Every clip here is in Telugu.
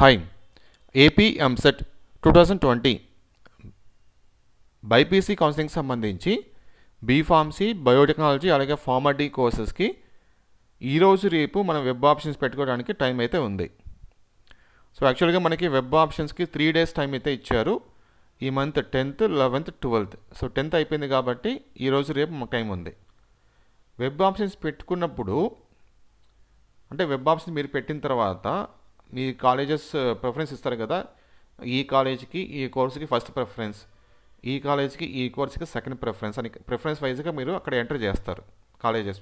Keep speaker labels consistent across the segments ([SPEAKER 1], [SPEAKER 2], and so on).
[SPEAKER 1] Hi AP EAMCET two thousand twenty. BiPC counselling సంబంధించి బీఫార్మసీ బయోటెక్నాలజీ అలాగే ఫార్మడీ కోర్సెస్కి ఈరోజు రేపు మనం వెబ్ ఆప్షన్స్ పెట్టుకోవడానికి టైం అయితే ఉంది. సో యాక్చువల్గా మనకి వెబ్ ఆప్షన్స్కి త్రీ డేస్ టైం అయితే ఇచ్చారు. ఈ month tenth eleventh twelfth. So tenth అయిపోయింది కాబట్టి ఈరోజు రేపు మాకు టైం ఉంది. వెబ్ ఆప్షన్స్ పెట్టుకున్నప్పుడు అంటే వెబ్ ఆప్షన్స్ మీరు పెట్టిన తర్వాత మీ కాలేజెస్ uh, ప్రిఫరెన్స్ ఇస్తారు కదా? ఈ కాలేజ్కి ఈ కోర్సుకి ఫస్ట్ ప్రిఫరెన్స్ ఈ కాలేజ్కి ఈ కోర్సుకి సెకండ్ ప్రిఫరెన్స్ అని ప్రిఫరెన్స్ వైజ్గా మీరు అక్కడ ఎంటర్ చేస్తారు కాలేజెస్.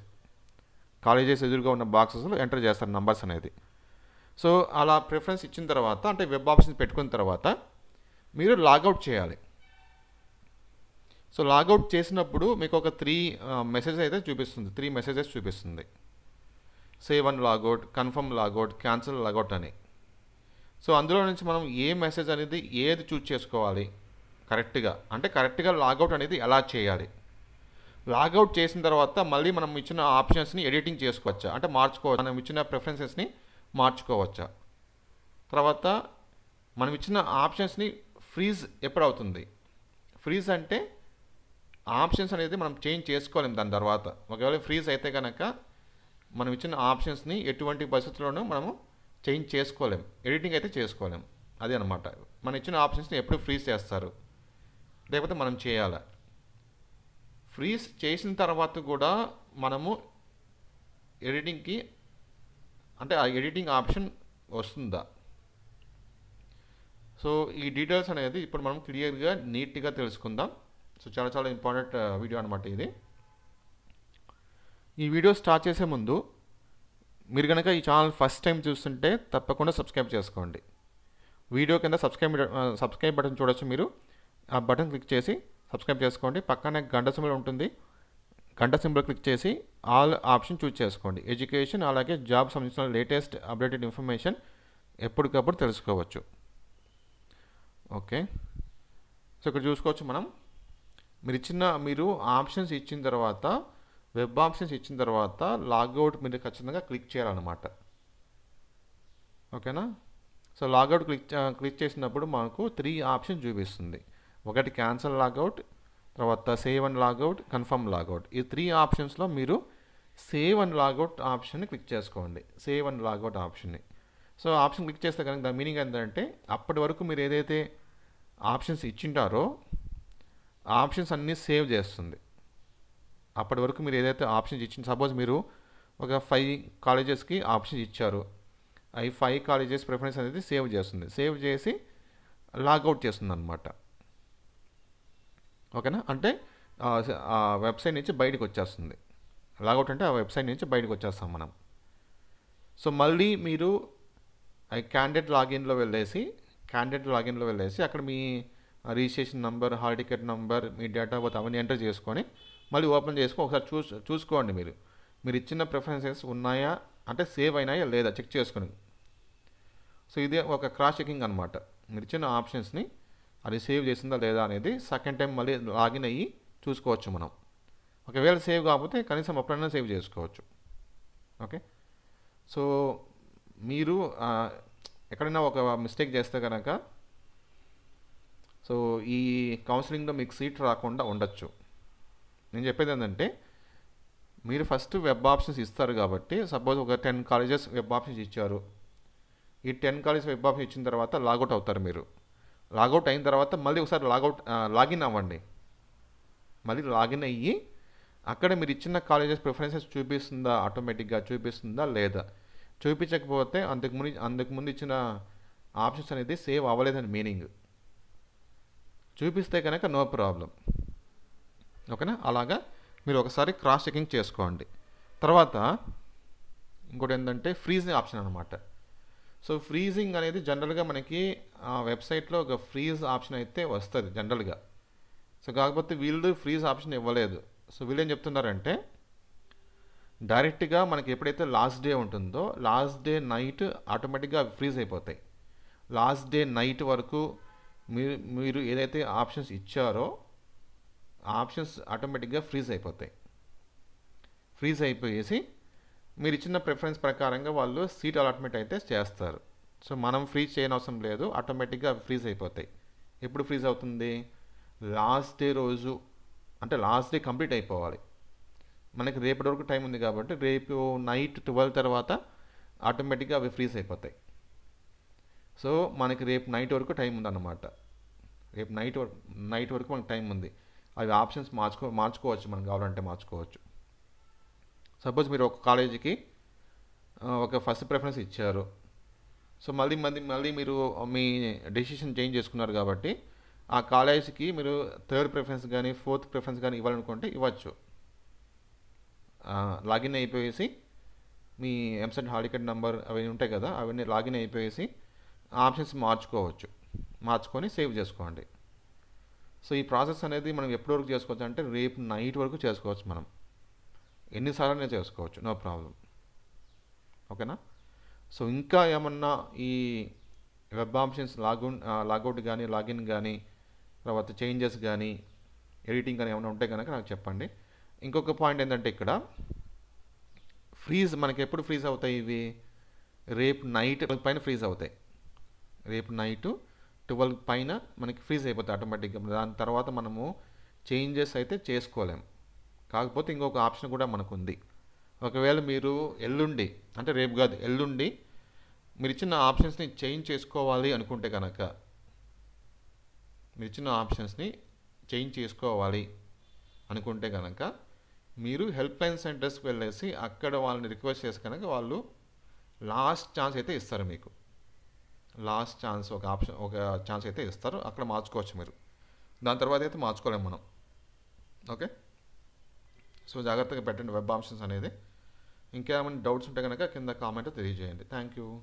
[SPEAKER 1] కాలేజెస్ ఎదురుగా ఉన్న బాక్సెస్లో ఎంటర్ చేస్తారు నంబర్స్ అనేది. సో అలా ప్రిఫరెన్స్ ఇచ్చిన తర్వాత అంటే వెబ్ ఆప్షన్స్ పెట్టుకున్న తర్వాత మీరు లాగౌట్ చేయాలి. సో లాగౌట్ చేసినప్పుడు మీకు ఒక త్రీ మెసేజ్ uh, అయితే చూపిస్తుంది. త్రీ మెసేజెస్ చూపిస్తుంది. Save and logout confirm logout cancel logout అని. సో అందులో నుంచి మనం ఏ మెసేజ్ అనేది ఏది చూజ్ చేసుకోవాలి? కరెక్ట్గా అంటే కరెక్ట్గా లాగౌట్ అనేది ఎలా చేయాలి. లాగౌట్ చేసిన తర్వాత మళ్ళీ మనం ఇచ్చిన ఆప్షన్స్ని ఎడిటింగ్ చేసుకోవచ్చా? అంటే మార్చుకోవచ్చు? మనం ఇచ్చిన ప్రిఫరెన్సెస్ని మార్చుకోవచ్చా? తర్వాత మనం ఇచ్చిన ఆప్షన్స్ని ఫ్రీజ్ ఎప్పుడు అవుతుంది ఫ్రీజ్ అంటే ఆప్షన్స్ అనేది మనం చేంజ్ చేసుకోలేము దాని తర్వాత. ఒకవేళ ఫ్రీజ్ అయితే కనుక మనం ఇచ్చిన ఆప్షన్స్ని ఎటువంటి పరిస్థితుల్లోనూ మనము చేంజ్ చేసుకోలేం ఎడిటింగ్ అయితే చేసుకోలేం అదే అనమాట మన ఇచ్చిన ఆప్షన్స్ని ఎప్పుడు ఫ్రీజ్ చేస్తారు? లేకపోతే మనం చేయాలా? ఫ్రీజ్ చేసిన తర్వాత కూడా మనము ఎడిటింగ్కి అంటే ఆ ఎడిటింగ్ ఆప్షన్ వస్తుందా? సో ఈ డీటెయిల్స్ అనేది ఇప్పుడు మనం క్లియర్గా నీట్గా తెలుసుకుందాం. సో చాలా చాలా ఇంపార్టెంట్ వీడియో అనమాట ఇది. ఈ వీడియో స్టార్ట్ చేసే ముందు మీరు కనుక ఈ ఛానల్ ఫస్ట్ టైం చూస్తుంటే తప్పకుండా సబ్స్క్రైబ్ చేసుకోండి. వీడియో కింద సబ్స్క్రైబ్ సబ్స్క్రైబ్ బటన్ చూడొచ్చు మీరు. ఆ బటన్ క్లిక్ చేసి సబ్స్క్రైబ్ చేసుకోండి. పక్కనే గంట సింబల్ ఉంటుంది. గంట సింబల్ క్లిక్ చేసి ఆల్ ఆప్షన్ చూస్ చేసుకోండి. ఎడ్యుకేషన్ అలాగే జాబ్ సంబంధించిన లేటెస్ట్ అప్డేటెడ్ ఇన్ఫర్మేషన్ ఎప్పటికప్పుడు తెలుసుకోవచ్చు. ఓకే. సో ఇక్కడ చూసుకోవచ్చు మనం. మీరు ఇచ్చిన మీరు ఆప్షన్స్ ఇచ్చిన తర్వాత వెబ్ ఆప్షన్స్ ఇచ్చిన తర్వాత లాగౌట్ మీరు ఖచ్చితంగా క్లిక్ చేయాలన్నమాట. ఓకేనా? సో లాగౌట్ క్లిక్ క్లిక్ చేసినప్పుడు మనకు త్రీ ఆప్షన్ చూపిస్తుంది. ఒకటి క్యాన్సల్ లాగౌట్ తర్వాత save and logout confirm logout. ఈ త్రీ ఆప్షన్స్లో మీరు సేవ్ అండ్ లాగౌట్ ఆప్షన్ని క్లిక్ చేసుకోండి. సేవ్ అండ్ లాగౌట్ ఆప్షన్ని. సో ఆప్షన్ క్లిక్ చేస్తే కనుక దాని మీనింగ్ ఏంటంటే అప్పటి వరకు మీరు ఏదైతే ఆప్షన్స్ ఇచ్చింటారో ఆప్షన్స్ అన్నీ సేవ్ చేస్తుంది. అప్పటి వరకు మీరు ఏదైతే ఆప్షన్స్ ఇచ్చిన సపోజ్ మీరు ఒక ఫైవ్ కాలేజెస్కి ఆప్షన్స్ ఇచ్చారు. అవి ఫైవ్ కాలేజెస్ ప్రిఫరెన్స్ అనేది సేవ్ చేస్తుంది. సేవ్ చేసి లాగౌట్ చేస్తుంది అనమాట ఓకేనా? అంటే ఆ వెబ్సైట్ నుంచి బయటకు వచ్చేస్తుంది. లాగౌట్ అంటే ఆ వెబ్సైట్ నుంచి బయటకు వచ్చేస్తాం మనం. సో మళ్ళీ మీరు క్యాండిడేట్ లాగిన్లో వెళ్ళేసి క్యాండిడేట్ లాగిన్లో వెళ్ళేసి అక్కడ మీ registration number hall ticket number మీ డేటా బర్త్ అవన్నీ ఎంటర్ చేసుకొని మళ్ళీ ఓపెన్ చేసుకొని ఒకసారి చూసు చూసుకోండి మీరు. మీరు ఇచ్చిన ప్రిఫరెన్సెస్ ఉన్నాయా? అంటే సేవ్ అయినాయా లేదా? చెక్ చేసుకుని. సో ఇదే ఒక క్రాస్ చెకింగ్ అనమాట మీరు ఇచ్చిన ఆప్షన్స్ని అది సేవ్ చేసిందా లేదా అనేది సెకండ్ టైం మళ్ళీ లాగిన్ అయ్యి చూసుకోవచ్చు మనం. ఒకవేళ సేవ్ కాకపోతే కనీసం ఎప్పుడైనా సేవ్ చేసుకోవచ్చు. ఓకే? సో మీరు ఎక్కడైనా ఒక మిస్టేక్ చేస్తే కనుక సో ఈ కౌన్సిలింగ్లో మీకు సీట్ రాకుండా ఉండొచ్చు. నేను చెప్పేది ఏంటంటే మీరు ఫస్ట్ వెబ్ ఆప్షన్స్ ఇస్తారు కాబట్టి సపోజ్ ఒక టెన్ కాలేజెస్ వెబ్ ఆప్షన్స్ ఇచ్చారు. ఈ టెన్ కాలేజెస్ వెబ్ ఆప్షన్ ఇచ్చిన తర్వాత లాగౌట్ అవుతారు మీరు. లాగౌట్ అయిన తర్వాత మళ్ళీ ఒకసారి లాగౌట్ లాగిన్ అవ్వండి. మళ్ళీ లాగిన్ అయ్యి అక్కడ మీరు ఇచ్చిన కాలేజెస్ ప్రిఫరెన్సెస్ చూపిస్తుందా? ఆటోమేటిక్గా చూపిస్తుందా? లేదా? చూపించకపోతే అంతకుముందు అంతకుముందు ఇచ్చిన ఆప్షన్స్ అనేది సేవ్ అవ్వలేదని మీనింగ్ చూపిస్తే కనుక నో ప్రాబ్లం ఓకేనా? అలాగా మీరు ఒకసారి క్రాస్ చెకింగ్ చేసుకోండి. తర్వాత ఇంకోటి ఏంటంటే ఫ్రీజింగ్ ఆప్షన్ అనమాట సో ఫ్రీజింగ్ అనేది జనరల్గా మనకి వెబ్సైట్లో ఒక ఫ్రీజ్ ఆప్షన్ అయితే వస్తుంది జనరల్గా సో కాకపోతే వీళ్ళు ఫ్రీజ్ ఆప్షన్ ఇవ్వలేదు. సో వీళ్ళు ఏం చెప్తున్నారంటే డైరెక్ట్గా మనకి ఎప్పుడైతే లాస్ట్ డే ఉంటుందో లాస్ట్ డే నైట్ ఆటోమేటిక్గా ఫ్రీజ్ అయిపోతాయి. లాస్ట్ డే నైట్ వరకు మీరు మీరు ఏదైతే ఆప్షన్స్ ఇచ్చారో ఆప్షన్స్ ఆటోమేటిక్గా ఫ్రీజ్ అయిపోతాయి. ఫ్రీజ్ అయిపోయేసి మీరు ఇచ్చిన ప్రిఫరెన్స్ ప్రకారంగా వాళ్ళు సీట్ అలాట్మెంట్ అయితే చేస్తారు. సో మనం ఫ్రీజ్ చేయనవసరం లేదు ఆటోమేటిక్గా అవి ఫ్రీజ్ అయిపోతాయి. ఎప్పుడు ఫ్రీజ్ అవుతుంది? లాస్ట్ డే రోజు అంటే లాస్ట్ డే కంప్లీట్ అయిపోవాలి. మనకి రేపటి వరకు టైం ఉంది కాబట్టి రేపు నైట్ ట్వెల్వ్ తర్వాత ఆటోమేటిక్గా అవి ఫ్రీజ్ అయిపోతాయి. సో మనకి రేపు నైట్ వరకు టైం ఉందన్నమాట. రేపు నైట్ వరకు నైట్ వరకు మనకు టైం ఉంది. అవి ఆప్షన్స్ మార్చుకో మార్చుకోవచ్చు మనం కావాలంటే మార్చుకోవచ్చు. సపోజ్ మీరు ఒక కాలేజీకి ఒక ఫస్ట్ ప్రిఫరెన్స్ ఇచ్చారు. సో మళ్ళీ మళ్ళీ మళ్ళీ మీరు మీ డెసిషన్ చేంజ్ చేసుకున్నారు కాబట్టి ఆ కాలేజీకి మీరు థర్డ్ ప్రిఫరెన్స్ కానీ ఫోర్త్ ప్రిఫరెన్స్ కానీ ఇవ్వాలనుకుంటే ఇవ్వచ్చు. లాగిన్ అయిపోయేసి మీ ఎంసెట్ హాల్ టికెట్ నెంబర్ అవన్నీ ఉంటాయి కదా అవన్నీ లాగిన్ అయిపోయేసి ఆప్షన్స్ మార్చుకోవచ్చు. మార్చుకొని సేవ్ చేసుకోండి. సో ఈ ప్రాసెస్ అనేది మనం ఎప్పటి వరకు చేసుకోవచ్చు అంటే రేపు నైట్ వరకు చేసుకోవచ్చు మనం. ఎన్నిసార్లు చేసుకోవచ్చు నో ప్రాబ్లం. ఓకేనా? సో ఇంకా ఏమన్నా ఈ వెబ్ ఆప్షన్స్ లాగిన్ లాగౌట్ కానీ లాగిన్ కానీ తర్వాత చేంజెస్ కానీ ఎడిటింగ్ కానీ ఏమైనా ఉంటే కనుక నాకు చెప్పండి. ఇంకొక పాయింట్ ఏంటంటే ఇక్కడ ఫ్రీజ్ మనకి ఎప్పుడు ఫ్రీజ్ అవుతాయి ఇవి? రేపు నైట్ పైన ఫ్రీజ్ అవుతాయి. రేపు నైట్ ట్వెల్వ్ పైన మనకి ఫ్రీజ్ అయిపోతుంది ఆటోమేటిక్గా దాని తర్వాత మనము చేంజెస్ అయితే చేసుకోలేం. కాకపోతే ఇంకొక ఆప్షన్ కూడా మనకు ఉంది ఒకవేళ మీరు ఎల్లుండి అంటే రేపు కాదు ఎల్లుండి మీరు ఇచ్చిన ఆప్షన్స్ని చేంజ్ చేసుకోవాలి అనుకుంటే కనుక మీరు ఇచ్చిన ఆప్షన్స్ని చేంజ్ చేసుకోవాలి అనుకుంటే కనుక మీరు హెల్ప్ లైన్ సెంటర్స్కి వెళ్ళేసి అక్కడ వాళ్ళని రిక్వెస్ట్ చేసి కనుక వాళ్ళు లాస్ట్ ఛాన్స్ అయితే ఇస్తారు మీకు. లాస్ట్ ఛాన్స్ ఒక ఆప్షన్ ఒక ఛాన్స్ అయితే ఇస్తారు. అక్కడ మార్చుకోవచ్చు మీరు. దాని తర్వాత అయితే మార్చుకోలేము మనం. ఓకే? సో జాగ్రత్తగా పెట్టండి. వెబ్ ఆప్షన్స్ అనేది. ఇంకేమైనా డౌట్స్ ఉంటే కనుక కింద కామెంట్ తెలియజేయండి. Thank you.